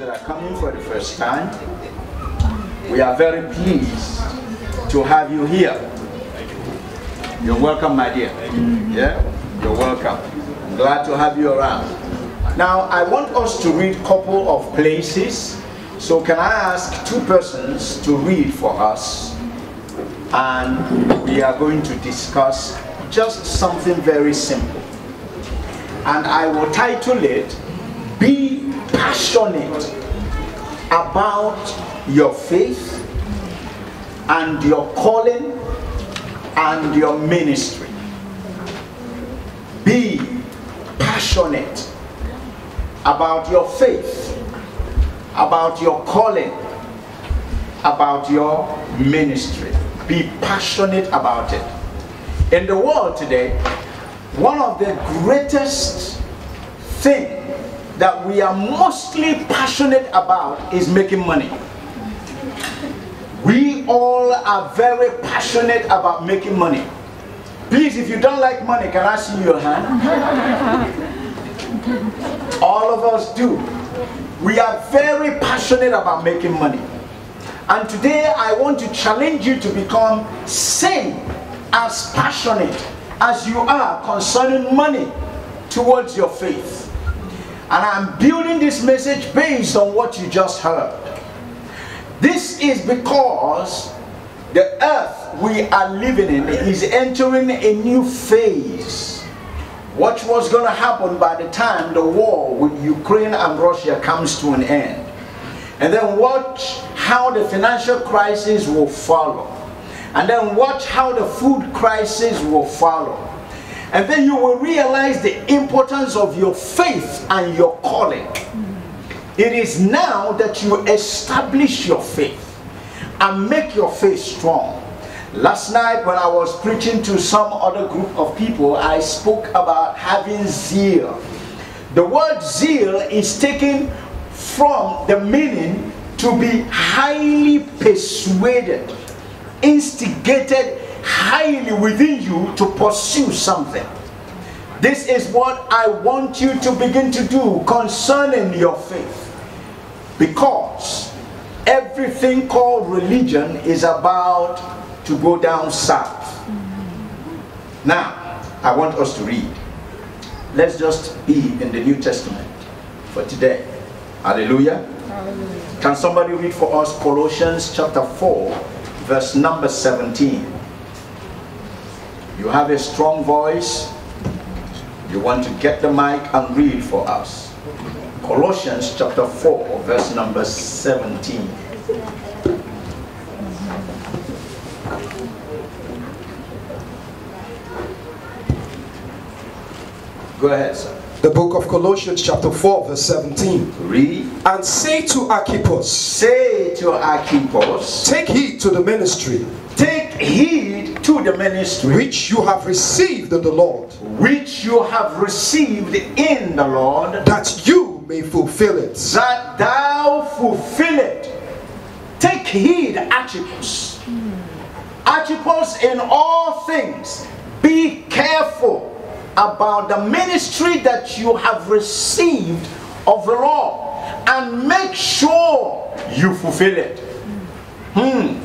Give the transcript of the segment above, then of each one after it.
that are coming for the first time. We are very pleased to have you here. You're welcome, my dear. Yeah, you're welcome. I'm glad to have you around. Now, I want us to read a couple of places. So, can I ask two persons to read for us? And we are going to discuss just something very simple. And I will title it Be Passionate about your faith and your calling and your ministry. Be passionate about your faith, about your calling, about your ministry. Be passionate about it. In the world today, one of the greatest thing that we are mostly passionate about is making money. We all are very passionate about making money. Please, if you don't like money, can I see your hand? All of us do. We are very passionate about making money. And today I want to challenge you to become same as passionate as you are concerning money towards your faith. And I'm building this message based on what you just heard. This is because the earth we are living in is entering a new phase. Watch what's going to happen by the time the war with Ukraine and Russia comes to an end. And then watch how the financial crisis will follow. And then watch how the food crisis will follow. And then you will realize the importance of your faith and your calling. It is now that you establish your faith and make your faith strong. Last night, when I was preaching to some other group of people, I spoke about having zeal. The word zeal is taken from the meaning to be highly persuaded, instigated highly within you to pursue something. This is what I want you to begin to do concerning your faith. Because everything called religion is about to go down south. Now, I want us to read. Let's just be in the New Testament for today. Hallelujah. Hallelujah. Can somebody read for us Colossians chapter 4, verse number 17? You have a strong voice. You want to get the mic and read for us. Colossians chapter 4, verse number 17. Go ahead, sir. The book of Colossians chapter 4 verse 17. Read. And say to Archippus. Say to Archippus. Take heed to the ministry. Take heed to the ministry. Which you have received in the Lord. Which you have received in the Lord. That you may fulfill it. That thou fulfill it. Take heed, Archippus. Archippus, in all things, be careful about the ministry that you have received of the Lord and make sure you fulfill it. Hmm.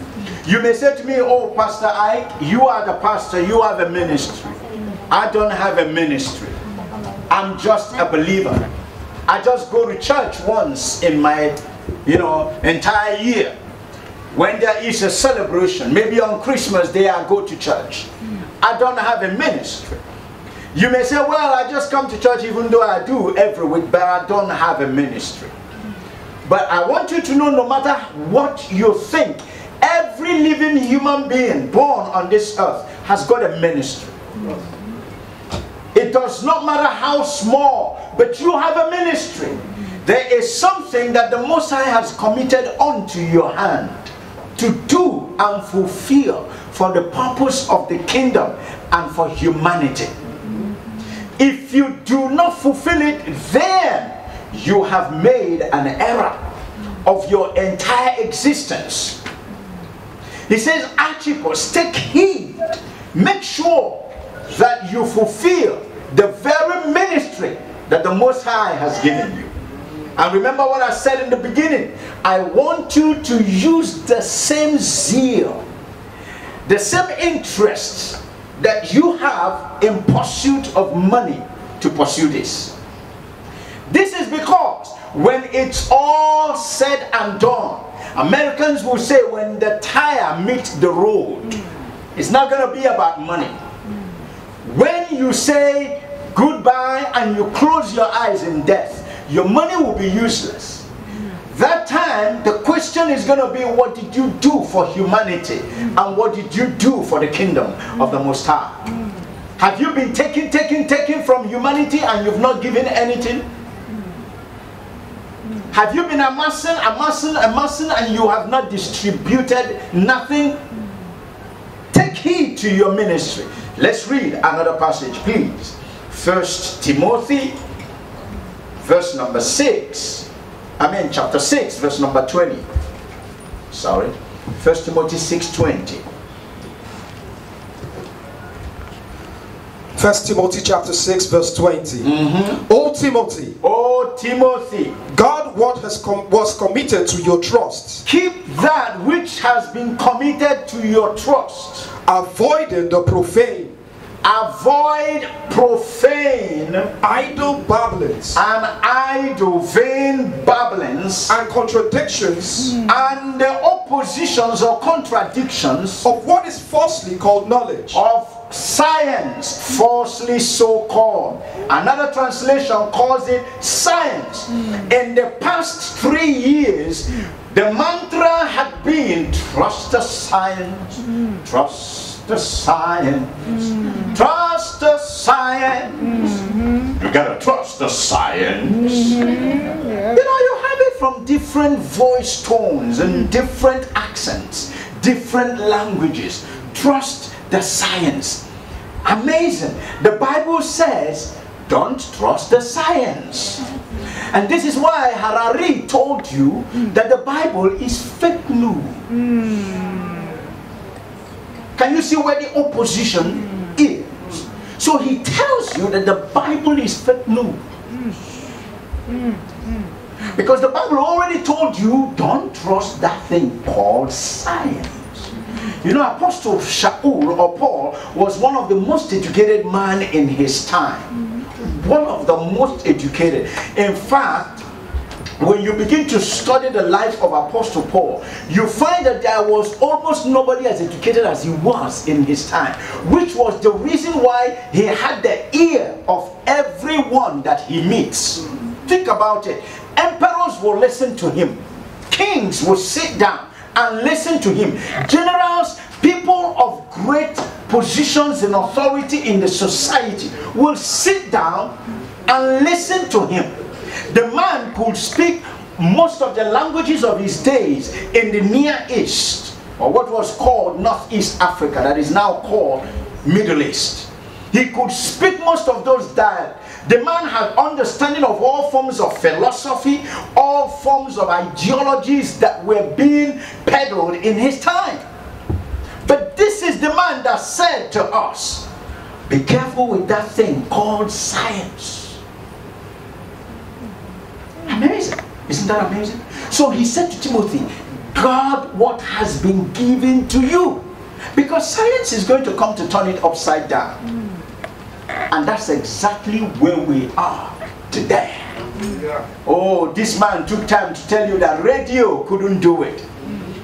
You may say to me, Oh, Pastor Iyke, you are the pastor, you have a ministry. I don't have a ministry. I'm just a believer. I just go to church once in my, you know, entire year. When there is a celebration, maybe on Christmas Day, I go to church. I don't have a ministry. You may say, well, I just come to church even though I do every week, but I don't have a ministry. But I want you to know no matter what you think, every living human being born on this earth has got a ministry. It does not matter how small, but you have a ministry. There is something that the Most High has committed unto your hand to do and fulfill for the purpose of the kingdom and for humanity. If you do not fulfill it, then you have made an error of your entire existence. He says, Archippus, take heed, make sure that you fulfill the very ministry that the Most High has given you. And remember what I said in the beginning. I want you to use the same zeal, the same interest that you have in pursuit of money to pursue this. This is because when it's all said and done, Americans will say when the tire meets the road, it's not going to be about money. When you say goodbye and you close your eyes in death, your money will be useless. That time, the question is going to be what did you do for humanity and what did you do for the kingdom of the Most High? Have you been taking, taking, taking from humanity and you've not given anything? Have you been amassing, amassing, amassing and you have not distributed nothing? Take heed to your ministry. Let's read another passage, please. First Timothy, verse number 6. I mean chapter 6, verse number 20. Sorry. First Timothy 6 20. First Timothy chapter 6 verse 20. O Timothy, Oh Timothy, God what has com- was committed to your trust, keep that which has been committed to your trust. avoiding the profane, Avoid profane idle babblings, and idle, vain babblings and contradictions and the oppositions or contradictions of what is falsely called knowledge, of science, falsely so called. Another translation calls it science. Hmm. In the past three years, the mantra had been trust the science, hmm. trust the science, hmm. trust the science. You gotta trust the science. You know, you have it from different voice tones and different accents, different languages. Trust the science. Amazing. The Bible says, don't trust the science. And this is why Harari told you that the Bible is fake news. Hmm. Can you see where the opposition hmm. is? So he tells you that the Bible is fake news. Hmm. Because the Bible already told you don't trust that thing called science. You know, Apostle Shaul or Paul was one of the most educated man in his time. One of the most educated. In fact, when you begin to study the life of Apostle Paul, you find that there was almost nobody as educated as he was in his time, which was the reason why he had the ear of everyone that he meets. Think about it. Emperors will listen to him, kings will sit down and listen to him. Generals, people of great positions and authority in the society will sit down and listen to him. The man could speak most of the languages of his days in the Near East, or what was called Northeast Africa, that is now called Middle East. He could speak most of those dialects. The man had understanding of all forms of philosophy, all forms of ideologies that were being peddled in his time. But this is the man that said to us, be careful with that thing called science. Amazing. Isn't that amazing? So he said to Timothy, God, what has been given to you? Because science is going to come to turn it upside down. And that's exactly where we are today. Oh, this man took time to tell you that radio couldn't do it.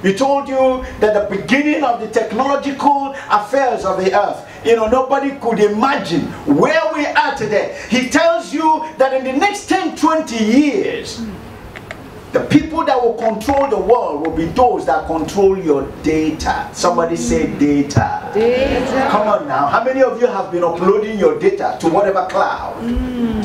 He told you that the beginning of the technological affairs of the earth, you know, nobody could imagine where we are today. He tells you that in the next 10, 20 years, the people that will control the world will be those that control your data. Somebody say data. Data. Come on now. How many of you have been uploading your data to whatever cloud? Hmm.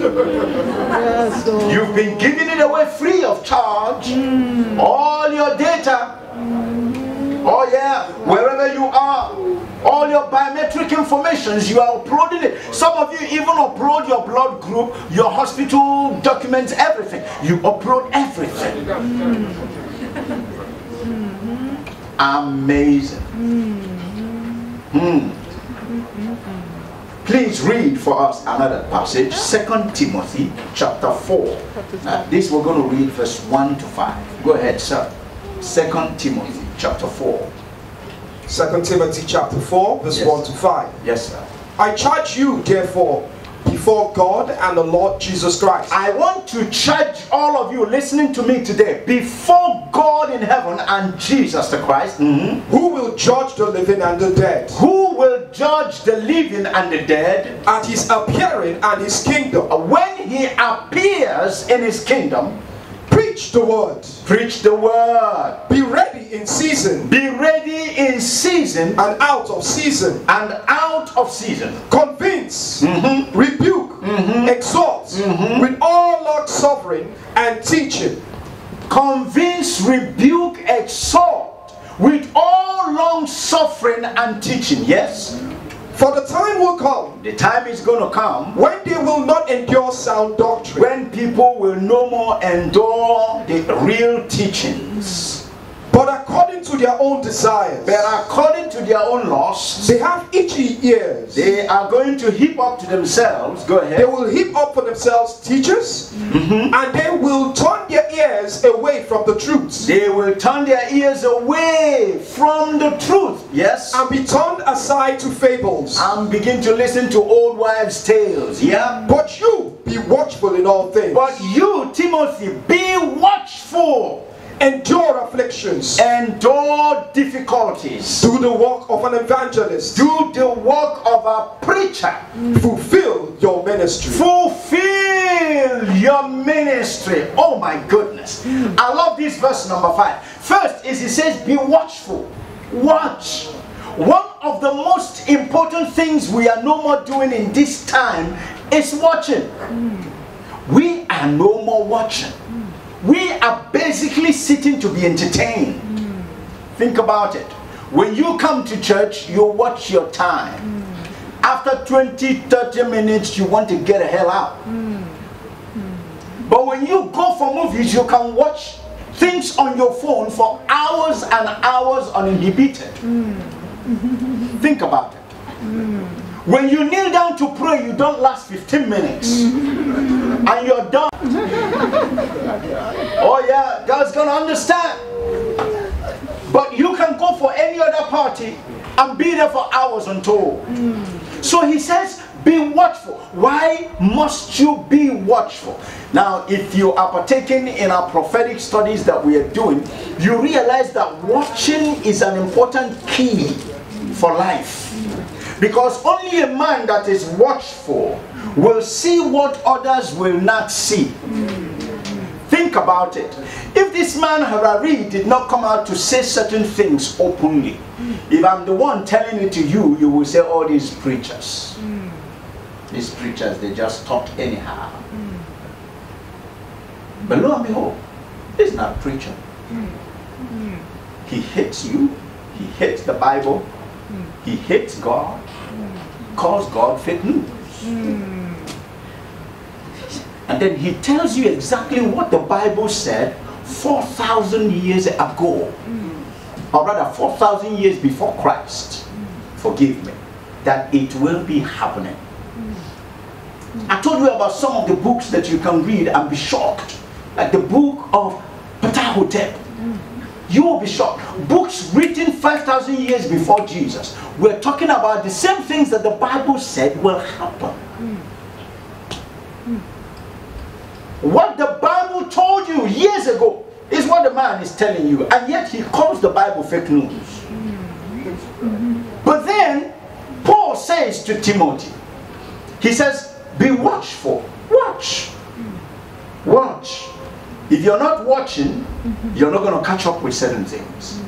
Yes, oh. You've been giving it away free of charge. Hmm. All your data. Hmm. Oh yeah, wherever you are. All your biometric informations, you are uploading it. Some of you even upload your blood group, your hospital documents, everything. You upload everything. Amazing. Hmm. Please read for us another passage, Second Timothy chapter 4. Now, this we're going to read verse 1 to 5. Go ahead, sir. Second Timothy chapter 4. 2 Timothy chapter 4, verse Yes. 1 to 5. Yes, sir. I charge you, therefore, before God and the Lord Jesus Christ, I want to charge all of you listening to me today before God in heaven and Jesus the Christ, mhm, who will judge the living and the dead, who will judge the living and the dead at his appearing and his kingdom. when he appears in his kingdom. Preach the word. Preach the word. Be ready in season Be ready in season and out of season. and out of season. Convince, mm-hmm. rebuke, mm-hmm. exhort mm-hmm. with all long suffering and teaching. Convince, rebuke, exhort with all long suffering and teaching. Yes, For the time will come the time is going to come when they will not endure sound doctrine, when people will no more endure the real teachings, but according to their own desires. but according to their own lusts, They have itchy ears. they are going to heap up to themselves. Go ahead. They will heap up for themselves teachers, mm-hmm. and they will turn their ears away from the truth, They will turn their ears away from the truth. Yes. and be turned aside to fables. and begin to listen to old wives' tales. Yeah. But you be watchful in all things. But you, Timothy, be watchful, endure afflictions. endure difficulties, Do the work of an evangelist. do the work of a preacher, Fulfill your ministry. fulfill your ministry. Oh my goodness. I love this verse number five. First is it says, Be watchful. Watch. One of the most important things we are no more doing in this time is watching. We are no more watching. We are basically sitting to be entertained. Hmm. Think about it. When you come to church, you watch your time. Hmm. After 20, 30 minutes, you want to get the hell out. Hmm. But when you go for movies, you can watch things on your phone for hours and hours uninhibited. Think about it. When you kneel down to pray, you don't last 15 minutes. And you're done. oh, yeah, God's gonna understand. But you can go for any other party and be there hours untold. So he says, be watchful. Why must you be watchful? Now, if you are partaking in our prophetic studies that we are doing, you realize that watching is an important key for life. Because only a man that is watchful will see what others will not see. Think about it. If this man Harari did not come out to say certain things openly, if I'm the one telling it to you, you will say, Oh, these preachers. These preachers, they just talk anyhow. But lo and behold, he's not a preacher. He hates you, he hates the Bible, he hates God, He calls God fake news. And then he tells you exactly what the Bible said 4,000 years ago. Mm. Or rather, 4,000 years before Christ. Mm. Forgive me. That it will be happening. Mm. I told you about some of the books that you can read and be shocked. Like the book of Ptahotep. You will be shocked. Books written 5,000 years before Jesus. We're talking about the same things that the Bible said will happen. What the Bible told you years ago is what the man is telling you, and yet he calls the Bible fake news. But then Paul says to Timothy, he says, Be watchful. Watch. Watch. If you're not watching, you're not going to catch up with certain things.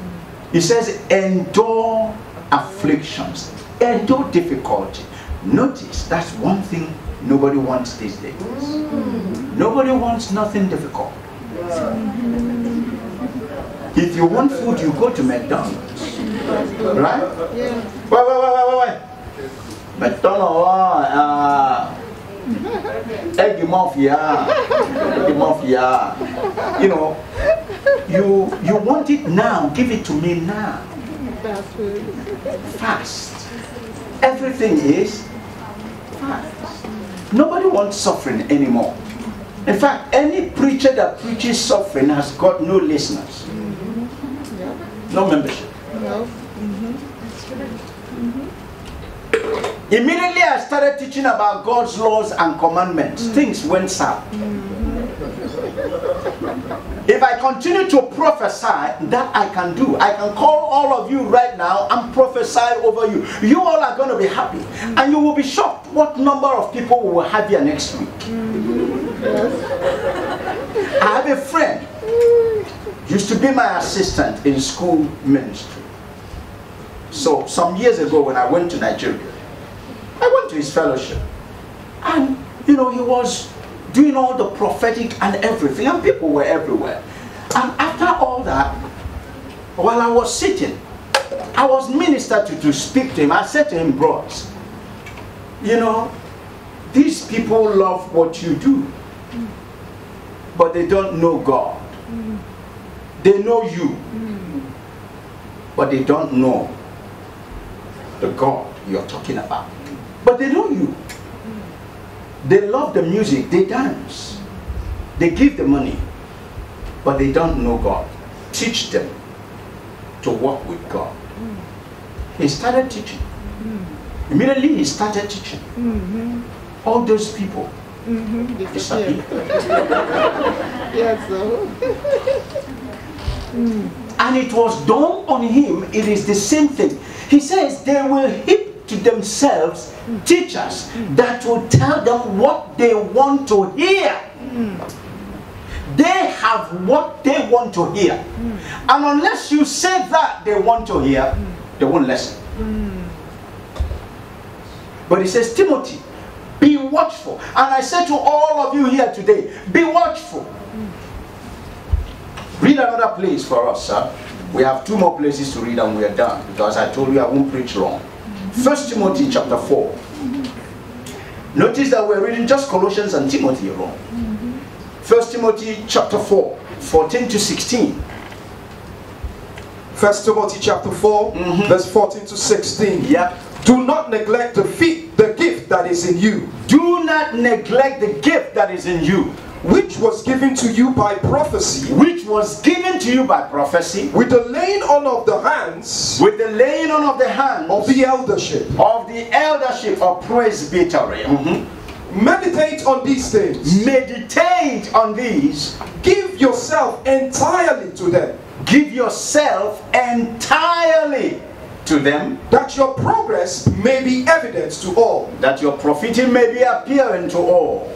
He says, Endure afflictions, endure difficulty. Notice that's one thing nobody wants these days. Nobody wants nothing difficult. If you want food, you go to McDonald's. Right? Wait, wait, wait, wait, wait, wait. McDonald's, uh, egg mafia, egg mafia. You know, you you want it now. Give it to me now. Fast. Everything is times. Nobody wants suffering anymore. In fact, any preacher that preaches suffering has got no listeners, no membership. No. Immediately I started teaching about God's laws and commandments. Things went south. If I continue to prophesy, that I can do. I can call all of you right now and prophesy over you. You all are going to be happy. And you will be shocked what number of people will have here next week. I have a friend, used to be my assistant in school ministry. So some years ago when I went to Nigeria, I went to his fellowship. And, you know, he was doing all the prophetic and everything, and people were everywhere. And after all that, while I was sitting, I was ministered to, to speak to him. I said to him, bros, you know, these people love what you do, but they don't know God. They know you, but they don't know the God you're talking about. But they know you. They love the music, they dance, they give the money, but they don't know God. Teach them to walk with God. He started teaching. Immediately he started teaching. All those people Mm-hmm. disappeared. Yes, so. And it was done on him, it is the same thing. He says they will heap to themselves teachers that will tell them what they want to hear. They have what they want to hear. And unless you say that they want to hear, they won't listen. But he says, Timothy, be watchful. And I say to all of you here today, be watchful. Read another place for us, sir. We have two more places to read and we are done because I told you I won't preach long. First Timothy chapter 4. Notice that we're reading just Colossians and Timothy alone. First Timothy chapter 4, 14 to 16. First Timothy chapter 4, mm-hmm. verse 14 to 16. Yep. Do not neglect the, the gift that is in you, Do not neglect the gift that is in you, which was given to you by prophecy, which was given to you by prophecy, with the laying on of the hands with the laying on of the hands of the eldership. of the eldership of presbytery. Mm-hmm. Meditate on these things. Meditate on these. Give yourself entirely to them, Give yourself entirely to them, that your progress may be evident to all. that your profiting may be appearing to all,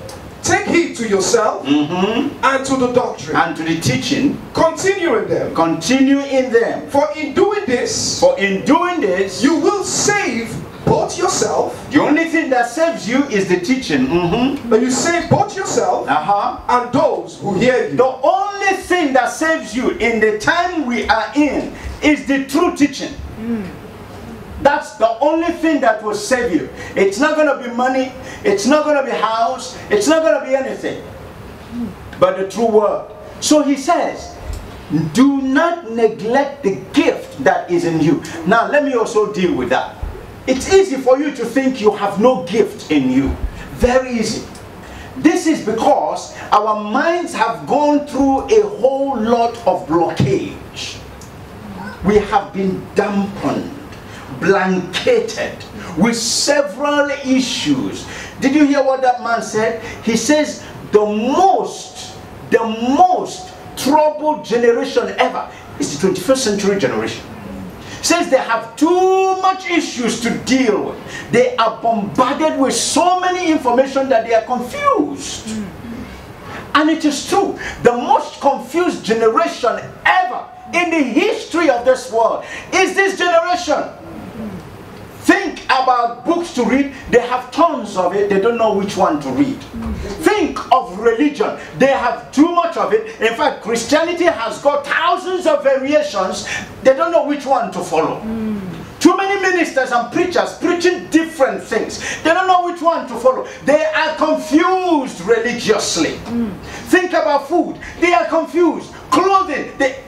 Take heed to yourself and to the doctrine. and to the teaching. Continue in them. Continue in them. For in doing this, For in doing this, you will save both yourself, the only thing that saves you is the teaching. Mm-hmm. and you save both yourself Uh-huh. and those who hear you. The only thing that saves you in the time we are in is the true teaching. That's the only thing that will save you. It's not going to be money, it's not going to be house, it's not going to be anything but the true word. So he says, do not neglect the gift that is in you. Now, let me also deal with that. It's easy for you to think you have no gift in you. Very easy. This is because our minds have gone through a whole lot of blockage. We have been dampened, blanketed with several issues. Did you hear what that man said? He says, the most, the most troubled generation ever is the 21st century generation. Says they have too much issues to deal with. They are bombarded with so many information that they are confused. And it is true, the most confused generation ever in the history of this world is this generation. Think about books to read, they have tons of it, they don't know which one to read. Think of religion, they have too much of it. In fact, Christianity has got thousands of variations, they don't know which one to follow. Too many ministers and preachers preaching different things. They don't know which one to follow. They are confused religiously. Think about food. They are confused. Clothing. They,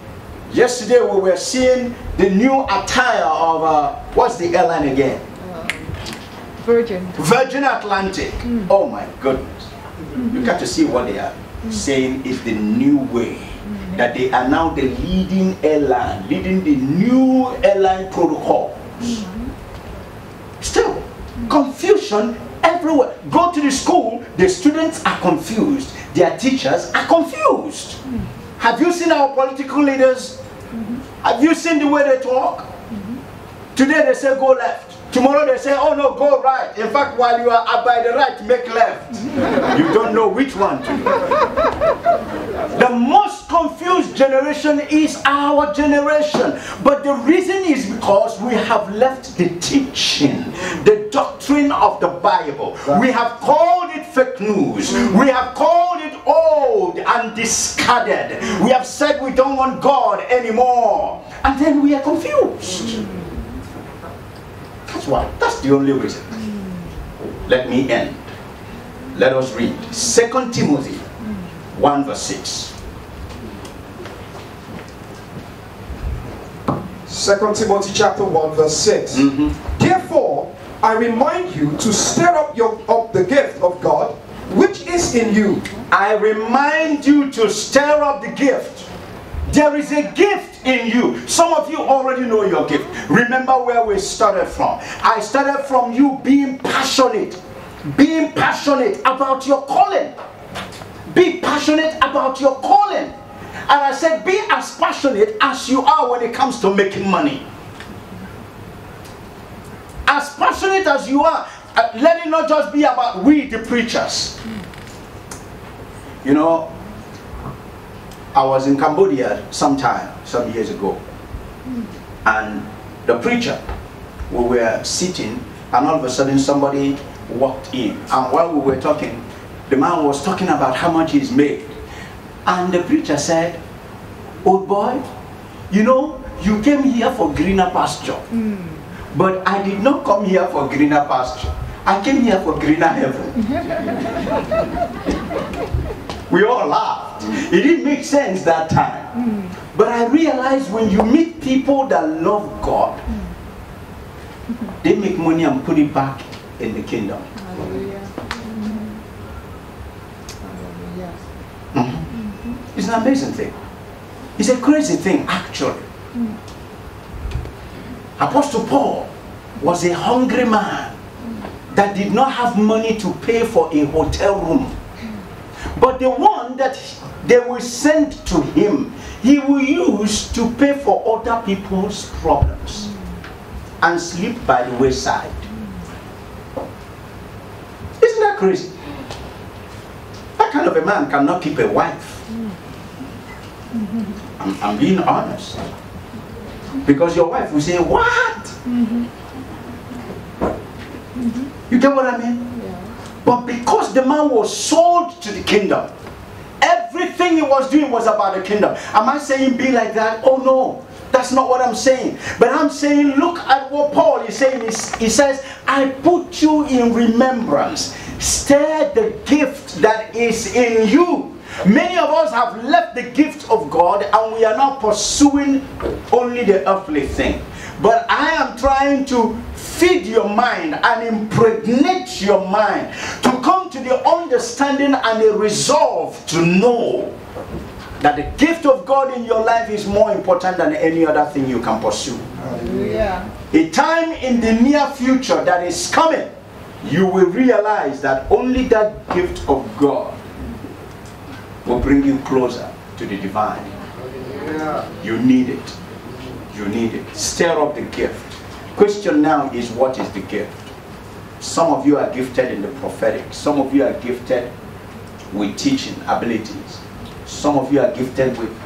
yesterday we were seeing the new attire of uh, what's the airline again? Virgin. Virgin Atlantic. Mm. Oh my goodness. You got to see what they are mm. saying is the new way. Mm. That they are now the leading airline, leading the new airline protocols. Mm-hmm. Still, confusion everywhere. Go to the school, the students are confused, their teachers are confused. Have you seen our political leaders? Have you seen the way they talk? Mm-hmm. Today they say go left. Tomorrow they say, oh no, go right. In fact, while you are by the right, make left. you don't know which one to. The most confused generation is our generation. But the reason is because we have left the teaching, the doctrine of the Bible. We have called it fake news. We have called it old and discarded. We have said we don't want God anymore. And then we are confused. That's why. That's the only reason. Let me end. Let us read. Second Timothy 1 verse 6. Second Timothy chapter 1 verse 6. Mhm. Therefore, I remind you to stir up your up the gift of God which is in you. I remind you to stir up the gift. There is a gift in you. Some of you already know your gift. Remember where we started from. I started from you being passionate, being passionate about your calling. Be passionate about your calling. And I said, be as passionate as you are when it comes to making money. As passionate as you are, uh, let it not just be about we, the preachers. You know, I was in Cambodia sometime, some years ago, and the preacher, we were sitting, and all of a sudden somebody walked in. And while we were talking, the man was talking about how much he's made. And the preacher said, Old boy, you know, you came here for greener pasture. But I did not come here for greener pasture. I came here for greener heaven. we all laughed. It didn't make sense that time. But I realize when you meet people that love God, they make money and put it back in the kingdom. Hallelujah. Hallelujah. It's an amazing thing. It's a crazy thing, actually. Apostle Paul was a hungry man that did not have money to pay for a hotel room. But the one that they will send to him, he will use to pay for other people's problems and sleep by the wayside. Isn't that crazy? That kind of a man cannot keep a wife. I'm, I'm being honest. Because your wife will say, What? You get what I mean? Yeah. But because the man was sold to the kingdom, everything he was doing was about the kingdom. Am I saying be like that? Oh no. That's not what I'm saying. But I'm saying, look at what Paul is saying. He says, I put you in remembrance. Stir the gift that is in you. Many of us have left the gift of God and we are now pursuing only the earthly thing. But I am trying to feed your mind and impregnate your mind to come to the understanding and a resolve to know that the gift of God in your life is more important than any other thing you can pursue. Hallelujah. A time in the near future that is coming, you will realize that only that gift of God will bring you closer to the divine. You need it. You need it. Stir up the gift. Question now is what is the gift? Some of you are gifted in the prophetic. Some of you are gifted with teaching abilities. Some of you are gifted with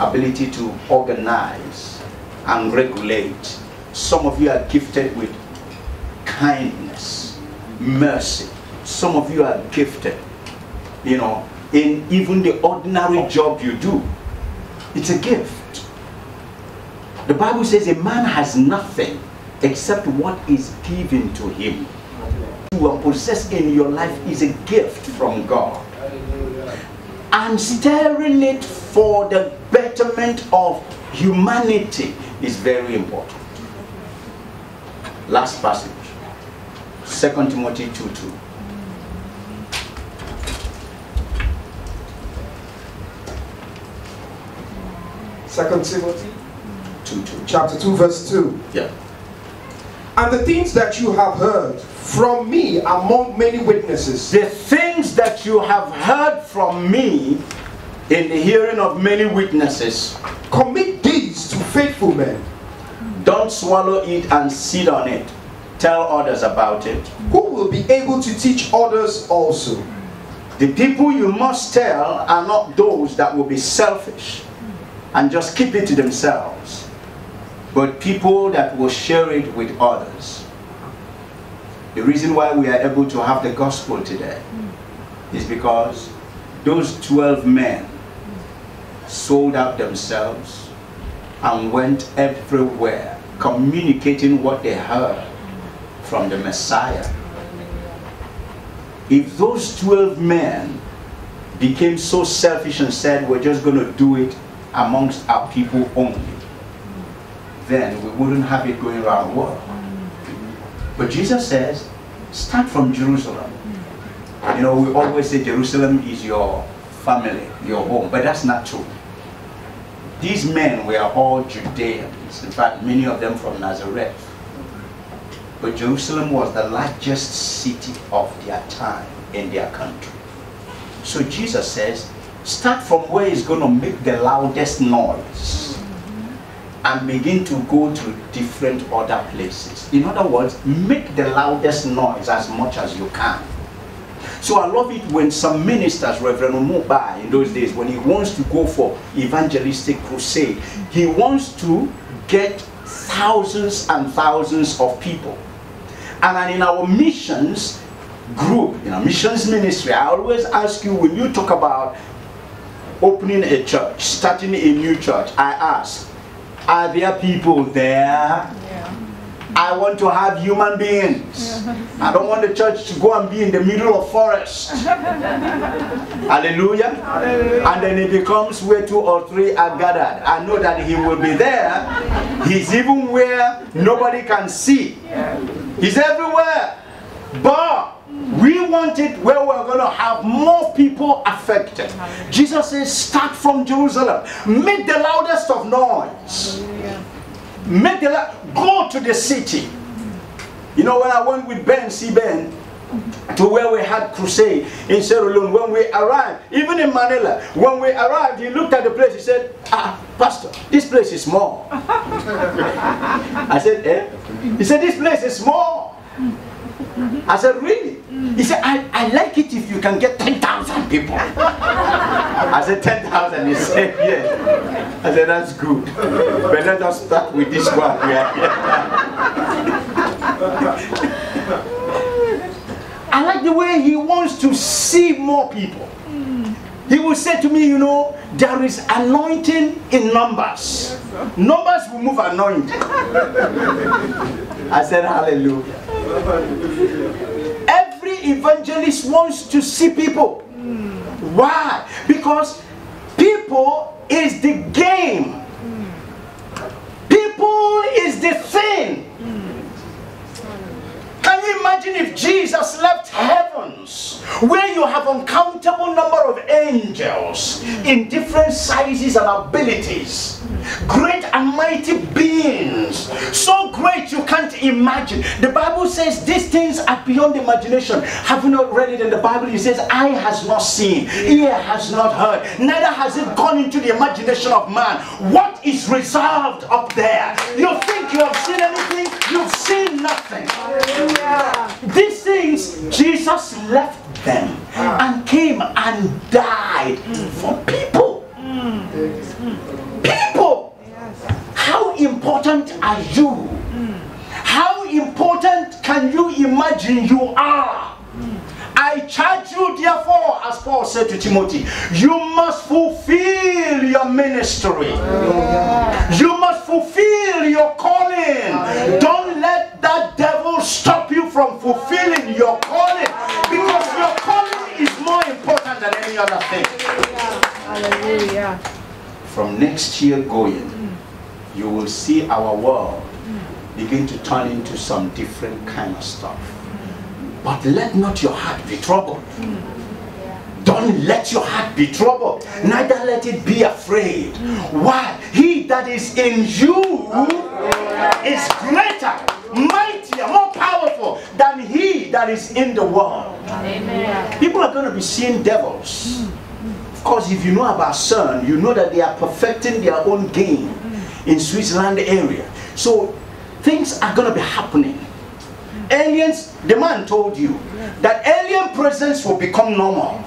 ability to organize and regulate. Some of you are gifted with kindness, mercy. Some of you are gifted, you know, in even the ordinary job you do. It's a gift. The Bible says a man has nothing except what is given to him. You are possessed in your life is a gift from God. And stirring it for the betterment of humanity is very important. Last passage. 2 Timothy 2 2. Second Timothy 2 2. chapter 2 verse 2. Yeah. And the things that you have heard from me among many witnesses, The things that you have heard from me in the hearing of many witnesses, commit these to faithful men don't swallow it and sit on it. Tell others about it. who will be able to teach others also. The people you must tell are not those that will be selfish and just keep it to themselves, but people that will share it with others. The reason why we are able to have the gospel today is because those 12 men sold out themselves and went everywhere communicating what they heard from the Messiah. If those 12 men became so selfish and said, we're just going to do it amongst our people only, then we wouldn't have it going around the world. But Jesus says, start from Jerusalem. You know, we always say Jerusalem is your family, your home, but that's not true. These men were all Judeans, in fact, many of them from Nazareth. But Jerusalem was the largest city of their time in their country. So Jesus says, start from where it's going to make the loudest noise and begin to go to different other places. In other words, make the loudest noise as much as you can. So I love it when some ministers, Reverend Omoba in those days, when he wants to go for evangelistic crusade, he wants to get thousands and thousands of people. And then in our missions group, in our missions ministry, I always ask you when you talk about opening a church, starting a new church, I ask, are there people there? Yeah. I want to have human beings. I don't want the church to go and be in the middle of forest. Hallelujah. And then it becomes where two or three are gathered. I know that he will be there. He's even where nobody can see. He's everywhere. But we want it where we're going to have more people affected. Jesus says, start from Jerusalem. Make the loudest of noise. Hallelujah. Make the go to the city. You know, when I went with Ben, see Ben, to where we had crusade in Sierra Leone, when we arrived, even in Manila, when we arrived, he looked at the place, he said, Ah, Pastor, this place is small. I said, Eh? He said, This place is small. I said, Really? He said, I, I like it if you can get 10,000 people. I said, 10,000. He said, Yes. I said, That's good. But let us start with this one. We are here. I like the way he wants to see more people. He will say to me, you know, there is anointing in numbers. Numbers will move anointing. I said, hallelujah. Evangelist wants to see people. Why? Because people is the game. People is the thing. Can you imagine if Jesus left heavens where you have uncountable number of angels in different sizes and abilities, great and mighty beings, so great you can't imagine. The Bible says these things are beyond imagination. Have you not read it in the Bible? It says, Eye has not seen, ear has not heard, neither has it gone into the imagination of man. What is reserved up there? You think you have seen anything? You've seen nothing. These things, Jesus left them and came and died for people. People! How important are you? How important can you imagine you are? I charge you, therefore, as Paul said to Timothy, you must fulfill your ministry. You must fulfill your calling. Don't let that devil stop you from fulfilling your calling because your calling is more important than any other thing. Hallelujah. From next year going, you will see our world begin to turn into some different kind of stuff. But let not your heart be troubled. Don't let your heart be troubled, neither let it be afraid. Why? He that is in you is greater, mightier, more powerful than he that is in the world. People are going to be seeing devils. Course, if you know about CERN, you know that they are perfecting their own game in Switzerland area. So things are going to be happening. Aliens, the man told you that alien presence will become normal.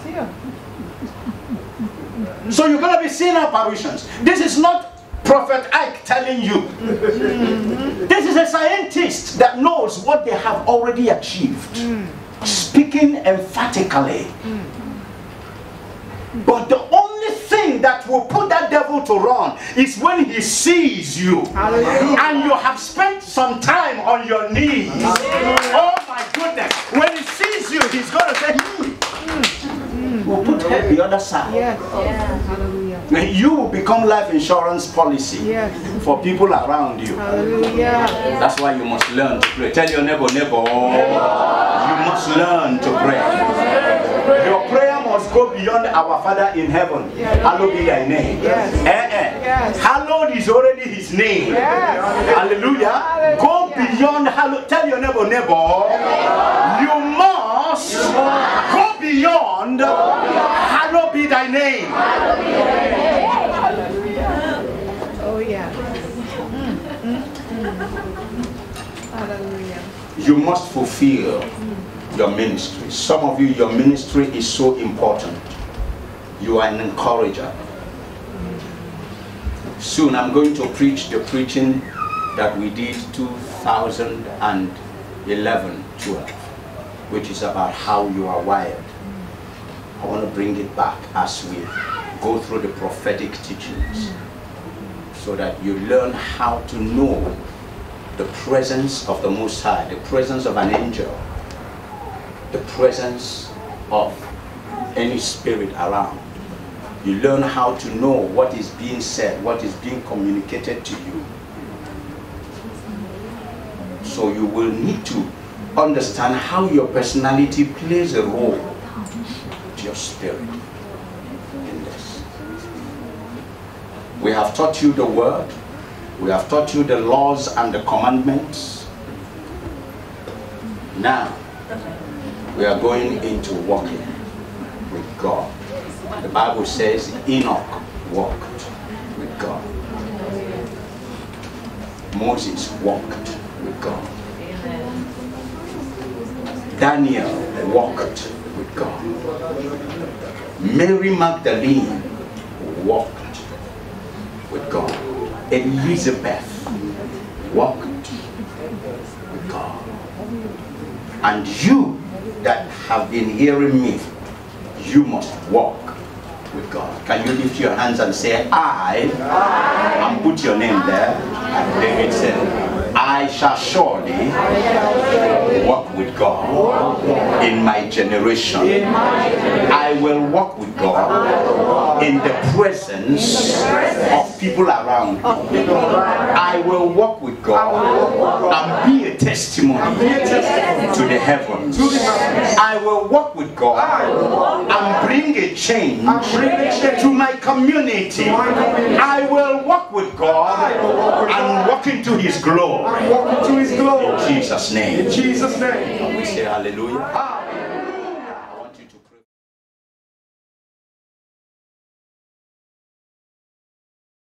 So you're going to be seeing apparitions. This is not Prophet Iyke telling you. this is a scientist that knows what they have already achieved. Speaking emphatically. But the only thing that will put that devil to run is when he sees you. Hallelujah. And you have spent some time on your knees. Oh my goodness. When he sees you, he's going to say, hmm. We'll put head the other side. Yes. Hallelujah. You will become life insurance policy Yes. for people around you. Hallelujah. That's why you must learn to pray. Tell your neighbor, neighbor, you must learn to pray. Your prayer go beyond our Father in heaven. Hallowed be thy name. Yes. Eh, eh. Yes. Hallowed is already his name. Yes. Hallelujah. Go beyond hallowed. Tell your neighbor, neighbor, you must go beyond hallowed be thy name. Oh yeah. Mm, mm, mm. Hallelujah. you must fulfill your ministry. Some of you, your ministry is so important. You are an encourager. Soon I'm going to preach the preaching that we did 2011 12, which is about how you are wired. I want to bring it back as we go through the prophetic teachings so that you learn how to know the presence of the Most High, the presence of an angel, the presence of any spirit around. You learn how to know what is being said, what is being communicated to you. So you will need to understand how your personality plays a role to your spirit in this. We have taught you the word, we have taught you the laws and the commandments. Now, we are going into walking with God. The Bible says Enoch walked with God. Moses walked with God. Daniel walked with God. Mary Magdalene walked with God. Elizabeth walked with God. And you that have been hearing me, you must walk with God. Can you lift your hands and say, I, and put your name there? And David said, I shall surely walk with God in my generation. I will walk with God in the presence of people around me. I will walk with God and be testimony to the heavens. I will walk with God and bring a change to my community. I will walk with God and walk into His glory. Walk into his glory. In Jesus' name. In Jesus' name. We say hallelujah. Amen.